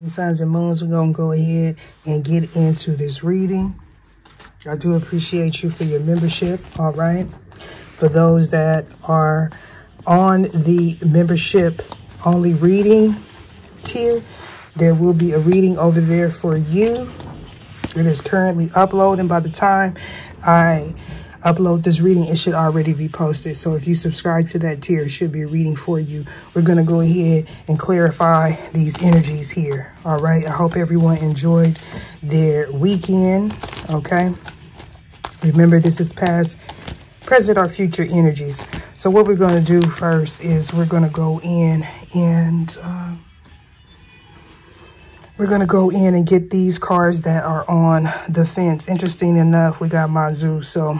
Signs and moons, we're going to go ahead and get into this reading. I do appreciate you for your membership, all right? For those that are on the membership only reading tier, there will be a reading over there for you. It is currently uploading by the time I upload this reading, it should already be posted. So if you subscribe to that tier, it should be a reading for you. We're going to go ahead and clarify these energies here. All right. I hope everyone enjoyed their weekend. Okay. Remember, this is past, present, or future energies. So what we're going to do first is we're going to go in and... Uh, we're going to go in and get these cards that are on the fence. Interesting enough, we got Mazu. So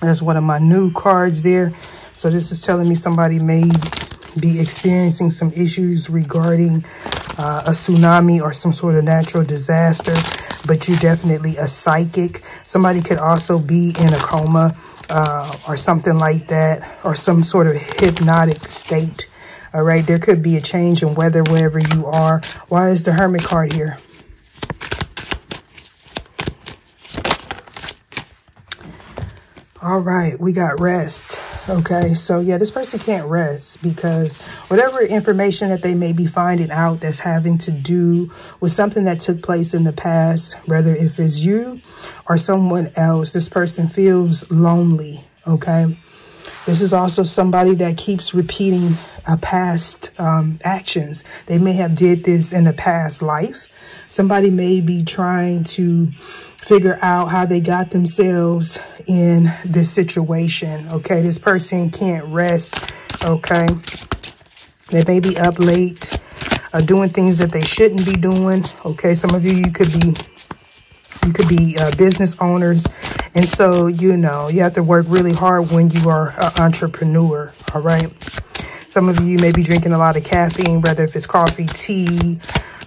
that's one of my new cards there. So this is telling me somebody may be experiencing some issues regarding uh, a tsunami or some sort of natural disaster, but you're definitely a psychic. Somebody could also be in a coma uh, or something like that, or some sort of hypnotic state. All right, there could be a change in weather wherever you are. Why is the Hermit card here? All right, we got rest. Okay, so yeah, this person can't rest because whatever information that they may be finding out that's having to do with something that took place in the past, whether if it's you or someone else, this person feels lonely. Okay, this is also somebody that keeps repeating a past um, actions. They may have did this in a past life. Somebody may be trying to figure out how they got themselves in this situation. Okay, this person can't rest. Okay, they may be up late, uh, doing things that they shouldn't be doing. Okay, some of you you could be you could be uh, business owners and so, you know, you have to work really hard when you are an entrepreneur, all right? Some of you may be drinking a lot of caffeine, whether if it's coffee, tea,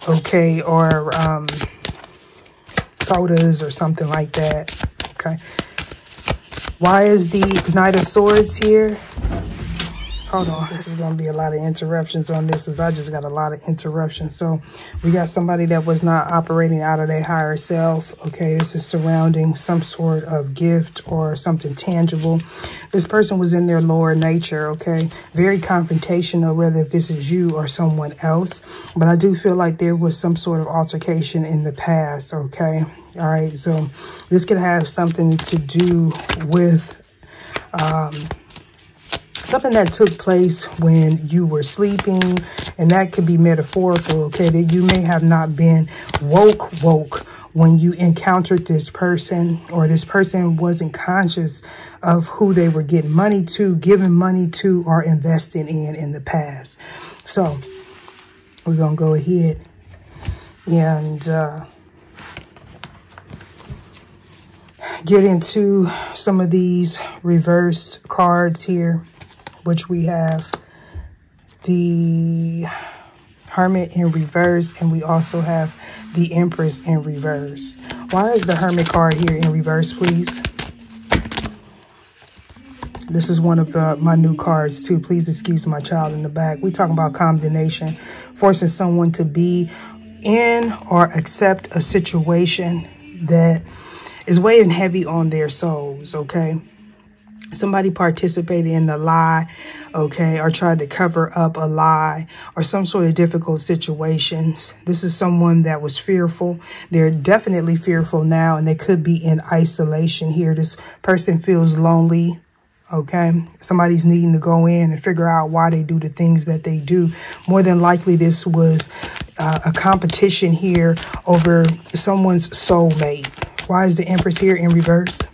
okay, or um, sodas or something like that, okay? Why is the Knight of Swords here? Hold on. This is going to be a lot of interruptions on this as I just got a lot of interruptions. So we got somebody that was not operating out of their higher self. Okay, this is surrounding some sort of gift or something tangible. This person was in their lower nature, okay? Very confrontational, whether if this is you or someone else. But I do feel like there was some sort of altercation in the past, okay? All right, so this could have something to do with... Um, something that took place when you were sleeping, and that could be metaphorical, okay, that you may have not been woke, woke when you encountered this person or this person wasn't conscious of who they were getting money to, giving money to, or investing in in the past. So we're going to go ahead and uh, get into some of these reversed cards here which we have the Hermit in reverse, and we also have the Empress in reverse. Why is the Hermit card here in reverse, please? This is one of uh, my new cards, too. Please excuse my child in the back. we talking about condemnation, forcing someone to be in or accept a situation that is weighing heavy on their souls, okay? Somebody participated in a lie, okay, or tried to cover up a lie or some sort of difficult situations. This is someone that was fearful. They're definitely fearful now and they could be in isolation here. This person feels lonely. Okay, somebody's needing to go in and figure out why they do the things that they do. More than likely, this was uh, a competition here over someone's soulmate. Why is the Empress here in reverse?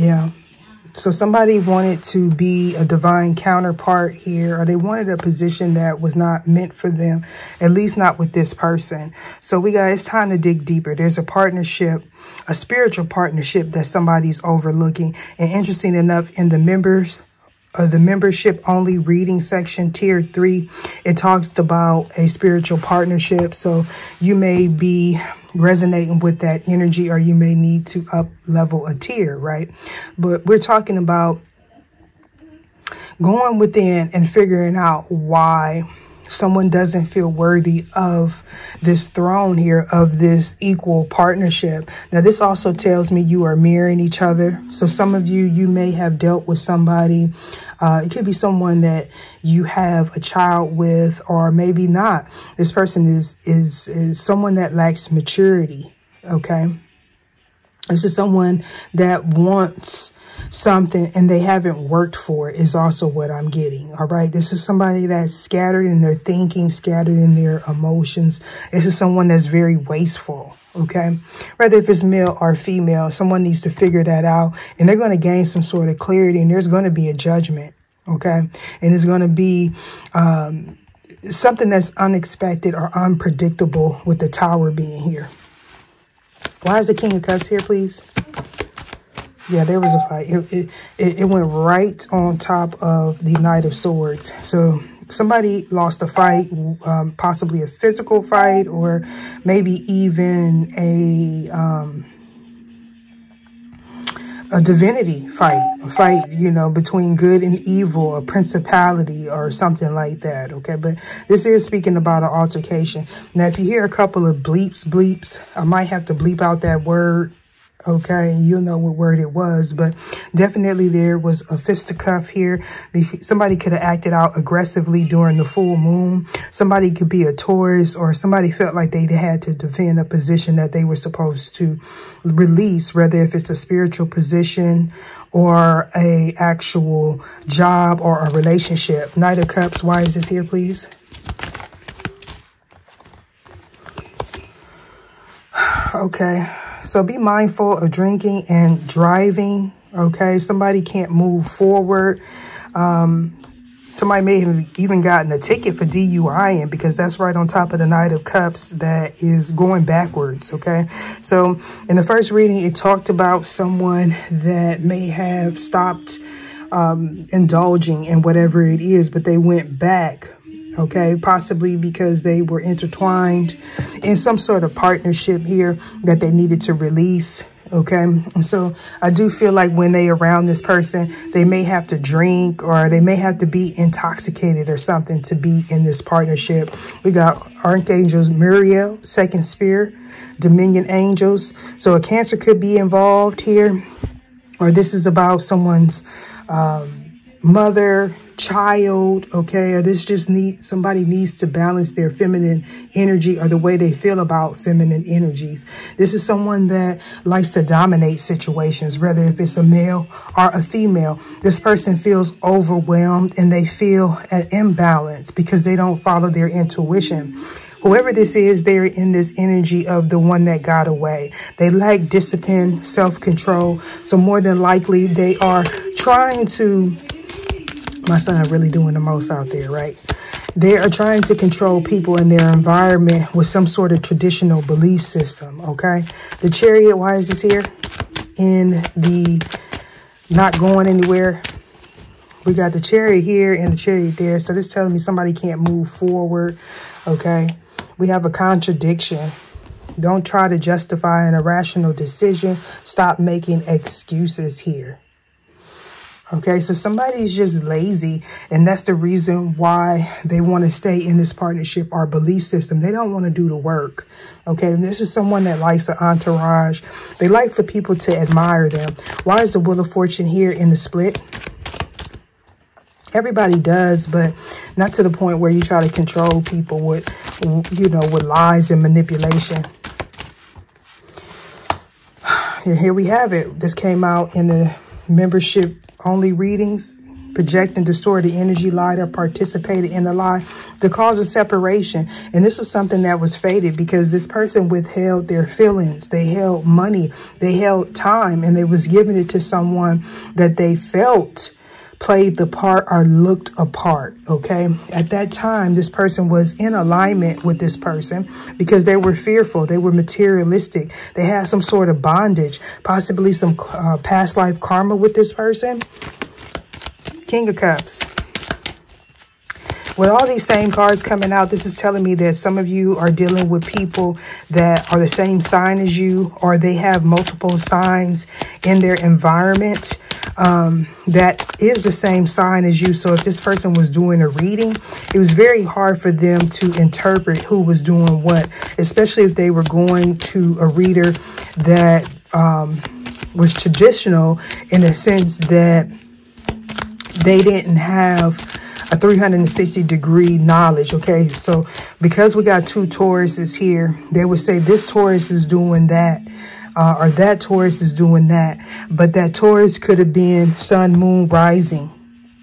Yeah. So somebody wanted to be a divine counterpart here, or they wanted a position that was not meant for them, at least not with this person. So we got, it's time to dig deeper. There's a partnership, a spiritual partnership that somebody's overlooking. And interesting enough, in the members uh, the membership only reading section, tier three, it talks about a spiritual partnership. So you may be resonating with that energy or you may need to up level a tier, right? But we're talking about going within and figuring out why someone doesn't feel worthy of this throne here of this equal partnership. Now, this also tells me you are mirroring each other. So, some of you, you may have dealt with somebody. Uh, it could be someone that you have a child with, or maybe not. This person is is is someone that lacks maturity. Okay, this is someone that wants something and they haven't worked for it is also what I'm getting. All right. This is somebody that's scattered in their thinking, scattered in their emotions. This is someone that's very wasteful. Okay. Whether if it's male or female, someone needs to figure that out and they're going to gain some sort of clarity and there's going to be a judgment. Okay. And it's going to be, um, something that's unexpected or unpredictable with the tower being here. Why is the King of Cups here, please? Yeah, there was a fight. It, it, it went right on top of the Knight of Swords. So somebody lost a fight, um, possibly a physical fight, or maybe even a um, a divinity fight, a fight, you know, between good and evil, a principality or something like that. Okay. But this is speaking about an altercation. Now, if you hear a couple of bleeps, bleeps, I might have to bleep out that word okay you'll know what word it was but definitely there was a fisticuff here. Somebody could have acted out aggressively during the full moon. Somebody could be a taurus or somebody felt like they had to defend a position that they were supposed to release whether if it's a spiritual position or a actual job or a relationship. Knight of cups why is this here please? Okay so be mindful of drinking and driving. Okay. Somebody can't move forward. Um, somebody may have even gotten a ticket for DUI and because that's right on top of the Knight of Cups that is going backwards. Okay. So in the first reading, it talked about someone that may have stopped um, indulging in whatever it is, but they went back okay? Possibly because they were intertwined in some sort of partnership here that they needed to release, okay? And so I do feel like when they around this person, they may have to drink or they may have to be intoxicated or something to be in this partnership. We got Archangels Muriel, Second Sphere, Dominion Angels. So a Cancer could be involved here, or this is about someone's um, mother, child, okay, or this just need somebody needs to balance their feminine energy or the way they feel about feminine energies. This is someone that likes to dominate situations, whether if it's a male or a female. This person feels overwhelmed and they feel an imbalance because they don't follow their intuition whoever this is, they're in this energy of the one that got away. They lack discipline, self-control. So more than likely, they are trying to my son really doing the most out there, right? They are trying to control people in their environment with some sort of traditional belief system, okay? The chariot, why is this here? In the not going anywhere. We got the chariot here and the chariot there. So this telling me somebody can't move forward, okay? We have a contradiction. Don't try to justify an irrational decision. Stop making excuses here. Okay, so somebody's just lazy, and that's the reason why they want to stay in this partnership or belief system. They don't want to do the work. Okay, and this is someone that likes an entourage. They like for people to admire them. Why is the Wheel of Fortune here in the split? Everybody does, but not to the point where you try to control people with, you know, with lies and manipulation. Here we have it. This came out in the membership only readings project and distort the energy lie that participated in the lie to cause a separation. And this is something that was fated because this person withheld their feelings. They held money. They held time and they was giving it to someone that they felt played the part or looked apart, okay? At that time, this person was in alignment with this person because they were fearful. They were materialistic. They had some sort of bondage, possibly some uh, past life karma with this person. King of Cups. With all these same cards coming out, this is telling me that some of you are dealing with people that are the same sign as you, or they have multiple signs in their environment um, that is the same sign as you. So if this person was doing a reading, it was very hard for them to interpret who was doing what, especially if they were going to a reader that um, was traditional in the sense that they didn't have a 360 degree knowledge. Okay, so because we got two Tauruses here, they would say this Taurus is doing that. Uh, or that Taurus is doing that. But that Taurus could have been sun, moon, rising.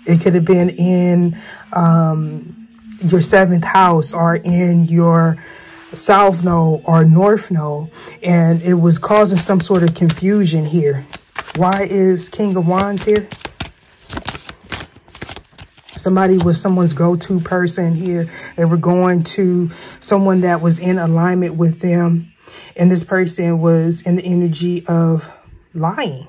It could have been in um, your seventh house or in your south node or north node. And it was causing some sort of confusion here. Why is King of Wands here? Somebody was someone's go-to person here. They were going to someone that was in alignment with them. And this person was in the energy of lying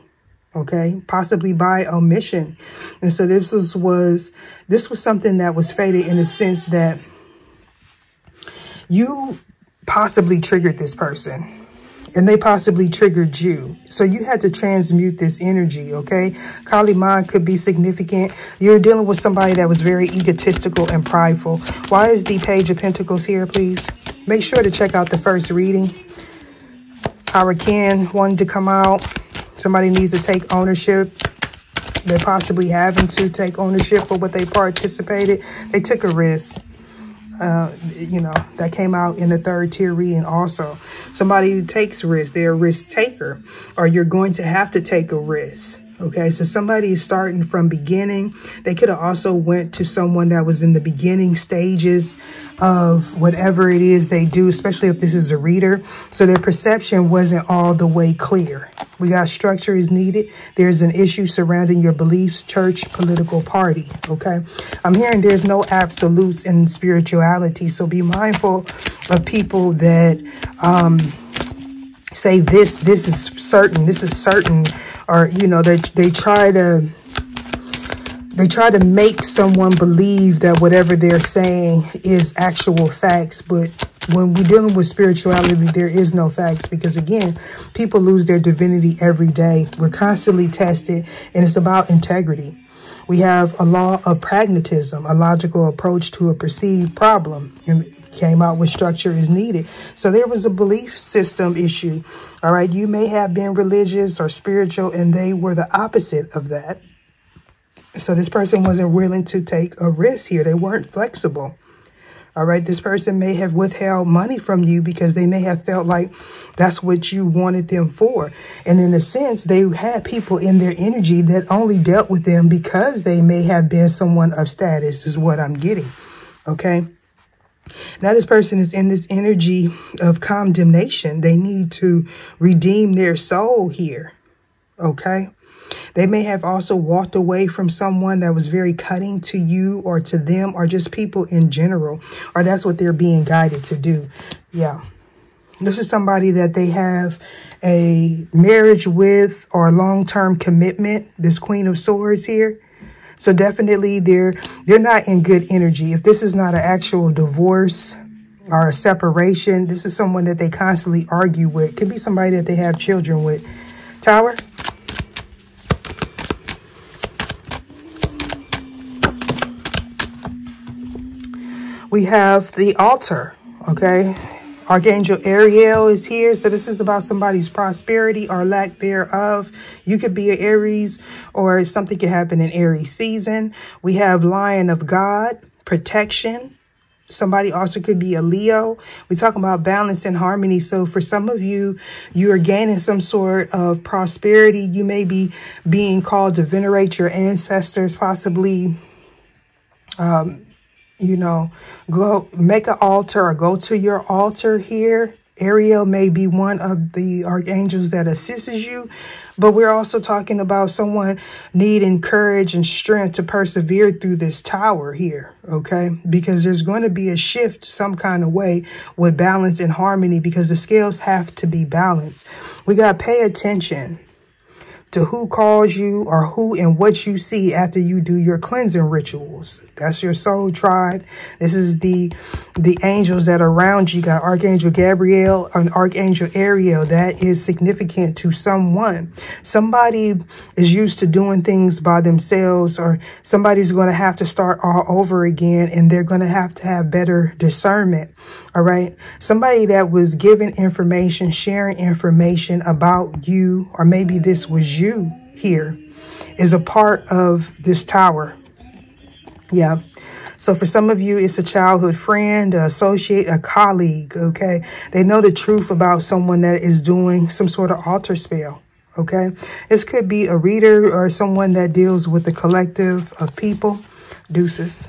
okay possibly by omission and so this was was this was something that was fated in the sense that you possibly triggered this person and they possibly triggered you. So you had to transmute this energy, okay? Kali Ma could be significant. You're dealing with somebody that was very egotistical and prideful. Why is the Page of Pentacles here, please? Make sure to check out the first reading. Hurricane wanted to come out. Somebody needs to take ownership. They're possibly having to take ownership for what they participated. They took a risk uh, you know, that came out in the third tier reading also. Somebody who takes risk, they're a risk taker, or you're going to have to take a risk. Okay, so somebody is starting from beginning. They could have also went to someone that was in the beginning stages of whatever it is they do, especially if this is a reader. So their perception wasn't all the way clear. We got structure is needed. There's an issue surrounding your beliefs, church, political party. Okay, I'm hearing there's no absolutes in spirituality. So be mindful of people that um, say this, this is certain, this is certain or you know they they try to they try to make someone believe that whatever they're saying is actual facts. But when we're dealing with spirituality there is no facts because again people lose their divinity every day. We're constantly tested and it's about integrity we have a law of pragmatism, a logical approach to a perceived problem. It came out with structure is needed. So there was a belief system issue. All right. You may have been religious or spiritual, and they were the opposite of that. So this person wasn't willing to take a risk here. They weren't flexible. All right. This person may have withheld money from you because they may have felt like that's what you wanted them for. And in a sense, they had people in their energy that only dealt with them because they may have been someone of status, is what I'm getting. Okay. Now, this person is in this energy of condemnation. They need to redeem their soul here. Okay. They may have also walked away from someone that was very cutting to you or to them or just people in general, or that's what they're being guided to do. Yeah. This is somebody that they have a marriage with or long-term commitment. This Queen of Swords here. So definitely they're they're not in good energy. If this is not an actual divorce or a separation, this is someone that they constantly argue with. Could be somebody that they have children with. Tower. We have the altar, okay? Archangel Ariel is here. So this is about somebody's prosperity or lack thereof. You could be an Aries or something could happen in Aries season. We have Lion of God, protection. Somebody also could be a Leo. We're talking about balance and harmony. So for some of you, you are gaining some sort of prosperity. You may be being called to venerate your ancestors, possibly um, you know, go make an altar or go to your altar here. Ariel may be one of the archangels that assists you, but we're also talking about someone needing courage and strength to persevere through this tower here, okay? Because there's going to be a shift some kind of way with balance and harmony because the scales have to be balanced. We got to pay attention to who calls you or who and what you see after you do your cleansing rituals. That's your soul tribe. This is the the angels that are around you. you got Archangel Gabriel and Archangel Ariel. That is significant to someone. Somebody is used to doing things by themselves or somebody's going to have to start all over again and they're going to have to have better discernment. All right. Somebody that was given information, sharing information about you, or maybe this was you here, is a part of this tower. Yeah. So for some of you, it's a childhood friend, an associate, a colleague, okay? They know the truth about someone that is doing some sort of altar spell, okay? This could be a reader or someone that deals with the collective of people. Deuces.